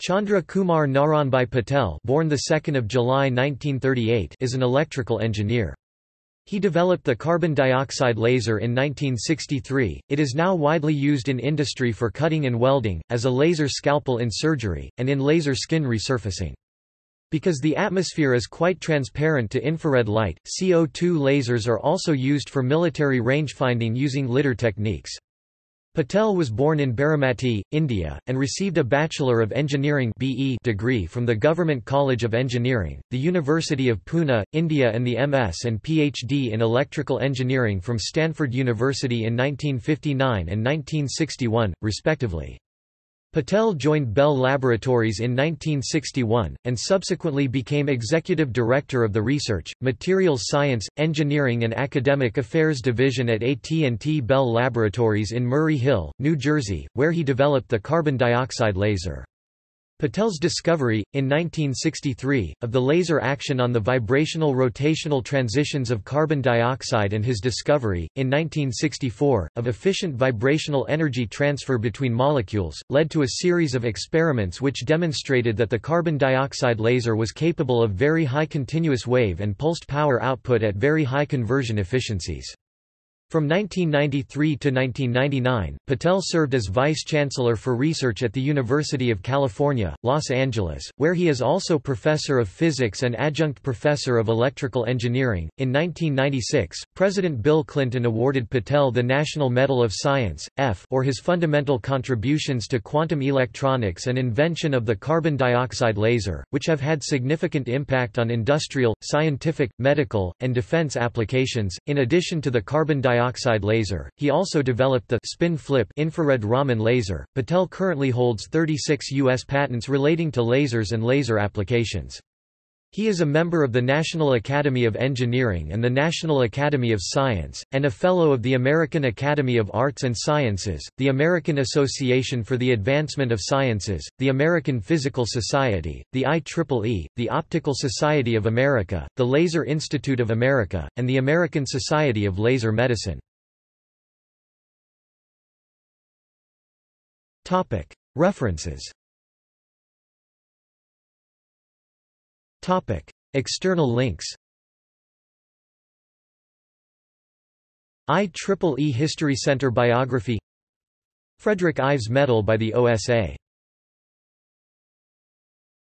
Chandra Kumar Naranbhai Patel born the 2nd of July 1938 is an electrical engineer. He developed the carbon dioxide laser in 1963. It is now widely used in industry for cutting and welding, as a laser scalpel in surgery, and in laser skin resurfacing. Because the atmosphere is quite transparent to infrared light, CO2 lasers are also used for military rangefinding using lidar techniques. Patel was born in Baramati, India, and received a Bachelor of Engineering BE degree from the Government College of Engineering, the University of Pune, India and the MS and PhD in Electrical Engineering from Stanford University in 1959 and 1961, respectively. Patel joined Bell Laboratories in 1961, and subsequently became executive director of the Research, Materials Science, Engineering and Academic Affairs Division at AT&T Bell Laboratories in Murray Hill, New Jersey, where he developed the carbon dioxide laser. Patel's discovery, in 1963, of the laser action on the vibrational rotational transitions of carbon dioxide and his discovery, in 1964, of efficient vibrational energy transfer between molecules, led to a series of experiments which demonstrated that the carbon dioxide laser was capable of very high continuous wave and pulsed power output at very high conversion efficiencies. From 1993 to 1999, Patel served as Vice-Chancellor for Research at the University of California, Los Angeles, where he is also Professor of Physics and Adjunct Professor of Electrical Engineering. In 1996, President Bill Clinton awarded Patel the National Medal of Science, F, for his fundamental contributions to quantum electronics and invention of the carbon dioxide laser, which have had significant impact on industrial, scientific, medical, and defense applications. In addition to the carbon dioxide dioxide laser. He also developed the spin flip infrared Raman laser. Patel currently holds 36 U.S. patents relating to lasers and laser applications. He is a member of the National Academy of Engineering and the National Academy of Science, and a Fellow of the American Academy of Arts and Sciences, the American Association for the Advancement of Sciences, the American Physical Society, the IEEE, the Optical Society of America, the Laser Institute of America, and the American Society of Laser Medicine. References External links IEEE History Center Biography Frederick Ives Medal by the OSA